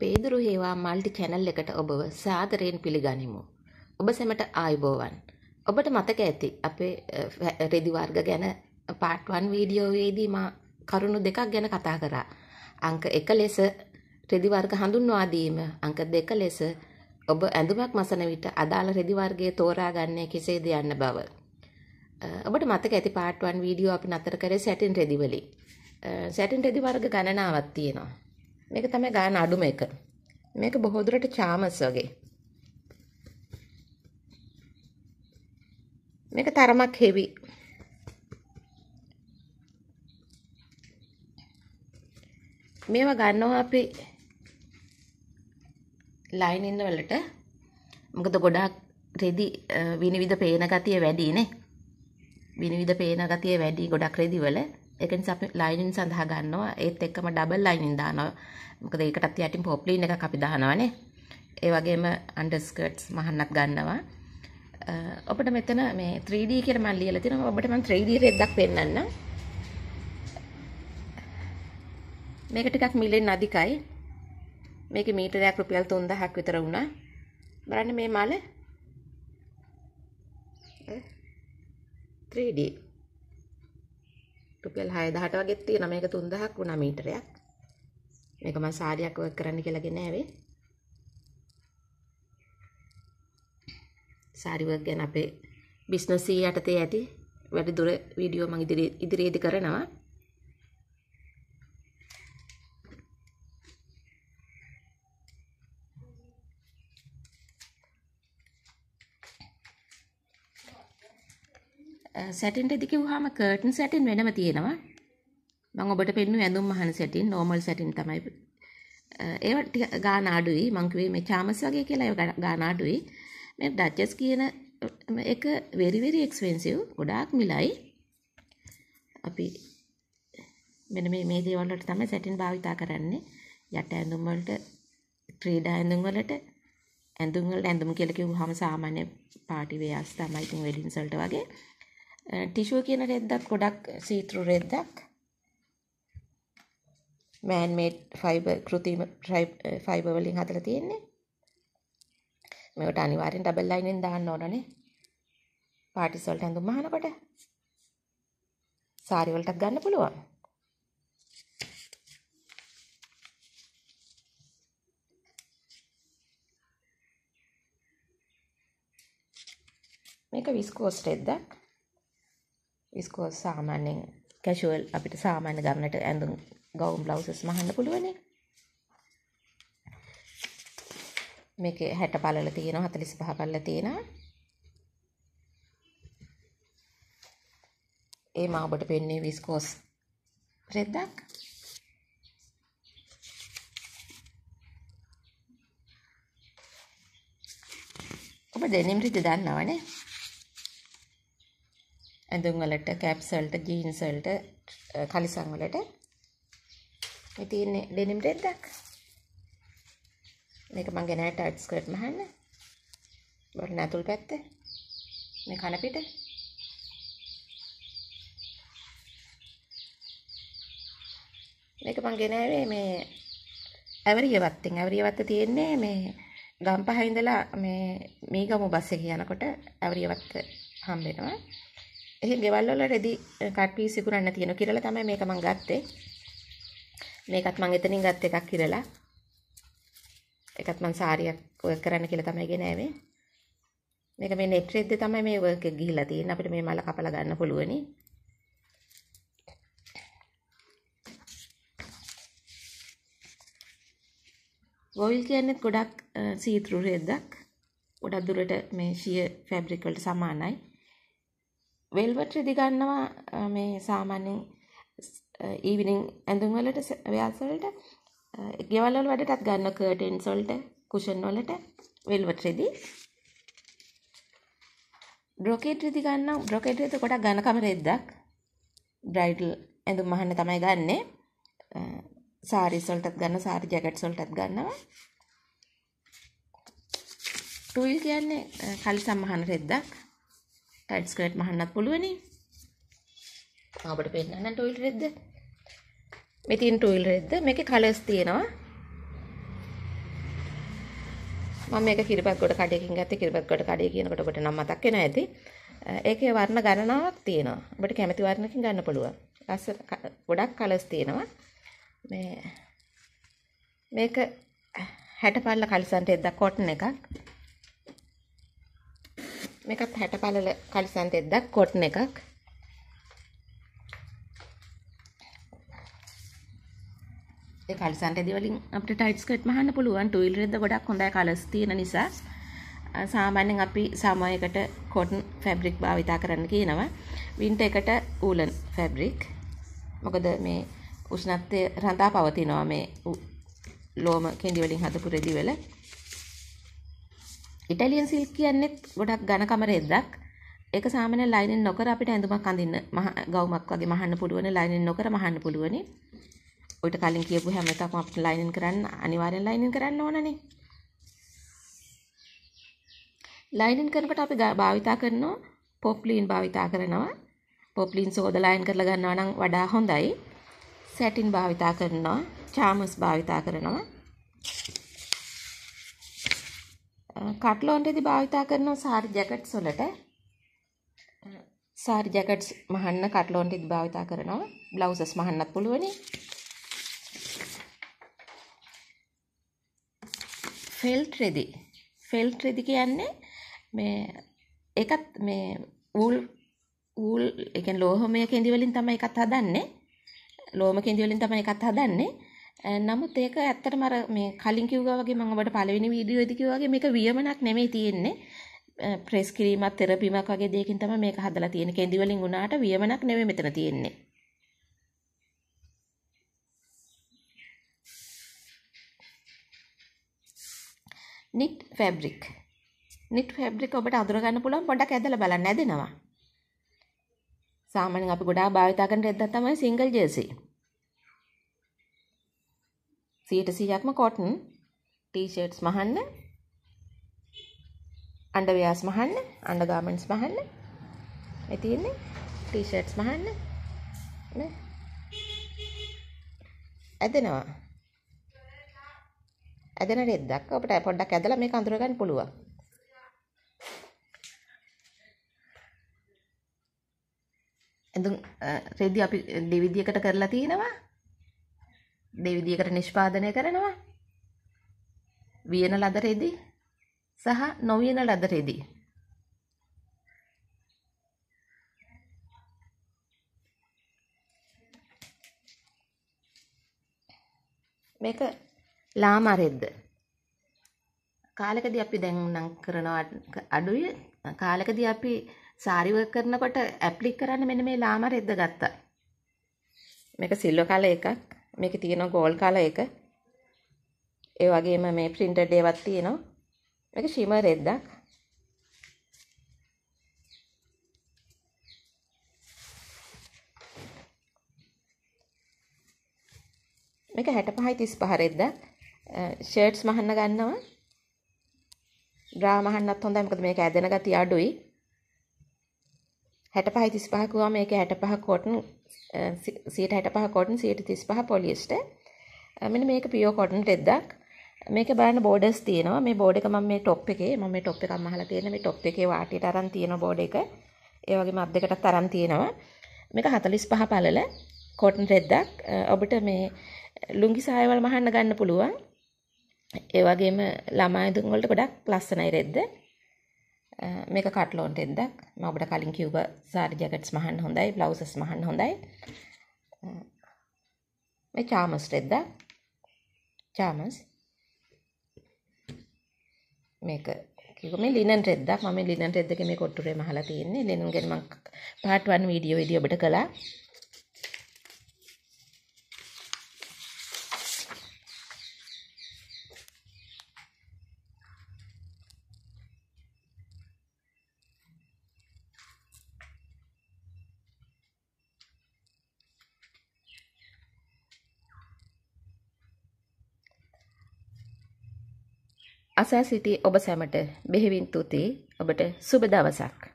පේදුරු හේවා multi channel එකට ඔබව සාදරයෙන් පිළිගනිමු. ඔබ සැමට ආයුබෝවන්. ඔබට මතක ඇති අපේ රෙදි වර්ග ගැන පාට් 1 වීඩියෝවේදී මා කරුණු දෙකක් ගැන කතා කරා. අංක 1 ලෙස රෙදි වර්ග හඳුන්වා දීම, අංක 2 ලෙස ඔබ ඇඳුමක් මසන විට අදාළ රෙදි වර්ගය තෝරාගන්නේ කෙසේද යන්න බව. ඔබට මතක ඇති පාට් 1 වීඩියෝ අපි නතර කරේ සැටින් රෙදි වලින්. සැටින් රෙදි වර්ග ගණනාවක් තියෙනවා. මේක තමයි ගාන අඩුම එක. මේක බොහෝ දුරට චාමස් වගේ. මේක තරමක් හෙවි. මේවා ගන්නවා අපි ලයිනින් වලට මොකද ගොඩාක් රෙදි විනිවිද පේන ගතිය වැඩිනේ. විනිවිද පේන ගතිය වැඩි ගොඩක් රෙදි වල. ඒක නිසා අපි ලයිනින් සඳහා ගන්නවා. ඒත් එක්කම ඩබල් ලයිනින් දානවා. මොකද ඒකටත් යටින් පොප්ලින් එකක් අපි දානවානේ. ඒ වගේම අන්ඩර්ස්කර්ට්ස් මහන්නත් ගන්නවා. ඔබට මෙතන මේ 3D කියලා මම ලියලා තිනවා. ඔබට මම 3D රෙද්දක් පෙන්වන්නම්. මේක ටිකක් මිලෙන් අධිකයි. මේකේ මීටරයක් රුපියල් 3000ක් විතර වුණා. බලන්න මේ මල 3D රුපියල් 6000ට වගේ තියෙනවා. මේක 3000ක් වුණා මීටරයක්. මේක මම සාරියක් වර්ක් කරන්න කියලා ගෙන ආවේ සාරි වර්ක් ගැන අපේ බිස්නස් යටතේ ඇති වැඩි දුර වීඩියෝ මම ඉදිරියේදී කරනවා. සැටින් රෙදි කිව්වහම කර්ටන් සැටින් වෙනම තියෙනවා. මම ඔබට පෙන්නුවේ ඇඳුම් මහන සැටින් නෝමල් සැටින් තමයි. ඒවා ටික ගාන අඩුයි. මං කිව්වේ මේ චාමස් වගේ කියලා ඒවා ගාන අඩුයි. මේ ඩච්චස් කියන එක very very expensive. ගොඩාක් මිලයි. අපි මෙන්න මේ මේ දේවල් වලට තමයි සැටින් භාවිතා කරන්නේ. යට ඇඳුම් වලට ක්‍රීඩා ඇඳුම් වලට ඇඳුම් වලට ඇඳුම් කියලා කිව්වහම සාමාන්‍ය පාටි වෙයර්ස් තමයි ඉතින් වෙඩින්ස් වලට වගේ ටිෂුව කියන රෙද්දක් ගොඩක් සීතෘ රෙද්දක්. මෑන් මේඩ් ෆයිබර් කෘතිම ෆයිබර් වලින් හදලා තියෙන්නේ. මේකට අනිවාර්යෙන් ඩබල් ලයිනෙන් දාන්න ඕනනේ පාටිස් වලට ඇඳුම් අහනකොට. සාරි වලටත් ගන්න පුළුවන්. මේක විස්කෝස් රෙද්දක්. විස්කෝස් සාමාන්‍යයෙන් කැෂුවල් අපිට සාමාන්‍ය ගමනට ඇඳුම් ගවුම් බ්ලවුසස් මහන්න පුළුවනේ. මේකේ 60 පළල තියෙනවා 45 පළල තියෙනවා. ඒ මා ඔබට පෙන්වන්නේ විස්කෝස් රෙද්දක්. ඔබ දෙනිම් රිදි දන්නවනේ. ඇඳුම් වලට කැප්ස් වලට ජීන්ස් වලට කලිසම් වලට. මේ තියෙන්නේ ඩෙනිම් රෙද්දක් මේක මං ගෙනාවේ ටයිට් ස්කර්ට් මහන්න. බලන්න අතුල් පැත්ත. මේ කන පිට මේක මං ගෙනාවේ මේ ඇවරිය වත්තෙන්. ඇවරිය වත්ත තියෙන්නේ මේ ගම්පහ ඉඳලා මේ මීගමු බස් එක යනකොට ඇවරිය වත්ත හම්බ වෙනවා. එහෙ ගෙවල් වල රෙදි කට් පීස් විකුණන්න තියෙන කිරලා තමයි මේක මං ගත්තේ. මේකත් මං එතනින් ගත්ත එකක් කිරලා. ඒකත් මං සාරියක් වර්ක් කරන්න කියලා තමයි ගෙනාවේ. මේක මේ නෙට් රෙද්ද තමයි මේ වර්ක් එක ගිහිලා තියෙන්නේ. අපිට මේ මල කපලා ගන්න පුළුවනි. වොයිල් කියන්නේ ගොඩක් සීතෘ රෙද්දක්. ගොඩක් දුරට මේ ෂිය ෆැබ්‍රික් වලට සමානයි. වෙල්වට් රෙදි ගන්නවා මේ සාමාන්‍යයෙන් ඊවිනිං ඇඳුම් වලට ව්‍යාස් වලට ගෙවල් වල වැඩටත් ගන්න කර්ටන්ස් වලට කුෂන් වලට වෙල්වට් රෙදි බ්‍රොකේඩ් රෙදි ගන්නවා. බ්‍රොකේඩ් රෙදි කොටක් ඝනකම රෙද්දක් බ්‍රයිඩල් ඇඳුම් අහන්න තමයි ගන්නෙ. සාරිස් වලටත් ගන්න සාරි ජැකට්ස් වලටත් ගන්නවා. ටුයිල් කියන්නේ කලිසම් අහන රෙද්දක්. ටයිට් ස්කර්ට් මහන්නත් පුළුවනි ඔබට පෙන්වන්න ටොයිල් රෙද්ද මේ තියෙන ටොයිල් රෙද්ද මේකේ කලර්ස් තියෙනවා මම මේක කිරිබත් ගොඩ කඩේකින් ගත්තේ කිරිබත් ගොඩ කඩේ කියනකොට ඔබට නම් මතක් වෙනවා ඇති. ඒකේ වර්ණ ගණනාවක් තියෙනවා. ඔබට කැමති වර්ණකින් ගන්න පුළුවන්. ලස්සන ගොඩක් කලර්ස් තියෙනවා. මේ මේක 60 පල්ල කලිසන්ට එද්දක් කොටන් එකක්. මේකත් 60 පල්ල කලිසන්ට එද්දක් කොටන් එකක්. ඒ කලිසන් රෙදි වලින් අපිට ටයිට් ස්කර්ට් මහන්න පුළුවන්. ටූල් රෙද්ද ගොඩක් හොඳයි කලර්ස් තියෙන නිසා. සාමාන්‍යයෙන් අපි සමයකට කොටන් ෆැබ්‍රික් භාවිතා කරන්න කියනවා. වින්ටර් එකට ඌලන් ෆැබ්‍රික්. මොකද මේ උෂ්ණත්වය රඳා පවතිනවා මේ ලෝම කෙඳි වලින් හදපු රෙදි වල. ඉටලියන් සිල්ක් කියන්නේ ගොඩක් ඝනකම රෙද්දක් ඒක සාමාන්‍යයෙන් ලයිනින් නොකර අපිට ඇඳුමක් අඳින්න ගවුමක් වගේ මහන්න පුළුවන් ලයිනින් නොකර මහන්න පුළුවනි ඔයිට කලින් කියපු හැම එකක්ම අපිට ලයිනින් කරන්න අනිවාර්යෙන් ලයිනින් කරන්න ඕනනේ. ලයිනින් කරනකොට අපි භාවිතා කරනවා පොප්ලින් භාවිතා කරනවා. පොප්ලින් සෝද ලයින් කරලා ගන්නවා නම් වඩා හොඳයි. සැටින් භාවිතා කරනවා. චාමස් භාවිතා කරනවා. කට්ලෝන්ටේදී භාවිතා කරනවා සාරි ජැකට්ස් වලට. සාරි ජැකට්ස් මහන්න කට්ලෝන්ටේදී භාවිතා කරනවා. බ්ලවුසස් මහන්නත් පුළුවනි. ෆෙල්ට් රෙදි ෆෙල්ට් රෙදි කියන්නේ මේ ඒකත් මේ ඌල් ඌල් ඒ කියන්නේ ලෝහමය කෙඳි වලින් තමයි එකත් හදන්නේ ලෝම කෙඳි වලින් තමයි එකත් හදන්නේ නමුත් ඒක ඇත්තටම අර මේ කලින් කිව්වා වගේ මම ඔබට පළවෙනි වීඩියෝෙදි කිව්වා වගේ මේක වියමනක් නෙමෙයි තියෙන්නේ. ප්‍රෙස් කිරීමක් තෙරපීමක් වගේ දෙයකින් තමයි මේක හදලා තියෙන්නේ. කෙඳි වලින් උනාට වියමනක් නෙමෙයි මෙතන තියෙන්නේ. නිට් ෆැබ්‍රික් නිට් ෆැබ්‍රික් ඔබට අඳුරගන්න පුළුවන් පොඩ්ඩක් ඇදලා බලන්න. ඇදෙනවා. සාමාන්‍යයෙන් අපි ගොඩාක් භාවිතා කරන රෙද්දක් තමයි සිංගල් ජර්සි 100%ක්ම කොටන් ටී-ෂර්ට්ස් මහන්න අන්ඩර්වෙයාස් මහන්න අන්ඩර්ගාමන්ට්ස් මහන්න මේ තියෙන්නේ ටී-ෂර්ට්ස් මහන්න නේ ඇදෙනවා ඇදෙන රෙද්දක් අපිට පොඩ්ඩක් ඇදලා මේක අඳුර ගන්න පුළුවන්. එඳුන් රෙදි අපි දෙවිදියකට කරලා තිනවා. දෙවිදියකට නිෂ්පාදනය කරනවා. වියන ලද රෙදි සහ නොවියන ලද රෙදි. මේක ලාමා රෙද්ද. කාලෙකදී අපි දැන් නම් කරනවා අඩුයි කාලෙකදී අපි සාරි වර්ක් කරනකොට ඇප්ලික් කරන්න මෙන්න මේ ලාමා රෙද්ද ගත්තා. මේක සිල්වර් කලර් එකක්. මේකේ තියෙනවා ගෝල්ඩ් කලර් එක. ඒ වගේම මේ ප්‍රින්ටඩ් ඒවත් තියෙනවා. මේක ෂිමර් රෙද්දක්. මේක 65යි 35 රෙද්දක්. ෂර්ට්ස් මහන්න ගන්නවා. ඩ්‍රා මහන්නත් හොඳයි මොකද මේක ඇදෙන ගතිය අඩුයි. හැට පහ තිස්පහ කිව්වා මේක හැට පහ කොටන් සියට හැට පහ කොටන් සියට තිස්පහ පොලිස්ට මෙන්න මේක පියෝ කොටන් ටෙද්දක් මේක බලන්න බෝඩර්ස් තියෙනවා. මේ බෝඩ් එක මම මේ টොප් එකේ මම මේ টොප් එකක් අහලා තියෙන මේ টොප් එකේ වාටියට අරන් තියෙන බෝඩ් එක. ඒ වගේම අත් දෙකටත් අරන් තියෙනවා. මේක 45 පළල කොටන් රෙද්දක් ඔබට මේ ලුංගි සායවල මහන්න ගන්න පුළුවන්. ඒ වගේම ළමයි දුන් වලට ගොඩක් ලස්සනයි රෙද්ද. මේක කට්ලෝන් රෙද්දක්. මම ඔබට කලින් කිව්ව සාරි ජැකට්ස් මහන්න හොඳයි, බ්ලවුසස් මහන්න හොඳයි. මේ චාමස් රෙද්දක්. චාමස්. මේක කිව්ව මේ ලිනන් රෙද්දක්. මම ලිනන් රෙද්දක මේ කොට්ටුරේ මහලා තියෙන්නේ. ලිනන් ගැන මම පාර්ට් 1 වීඩියෝ එදී ඔබට කළා. අසා සිටි ඔබ සැමට බෙහෙවින් තුති ඔබට සුබ දවසක්.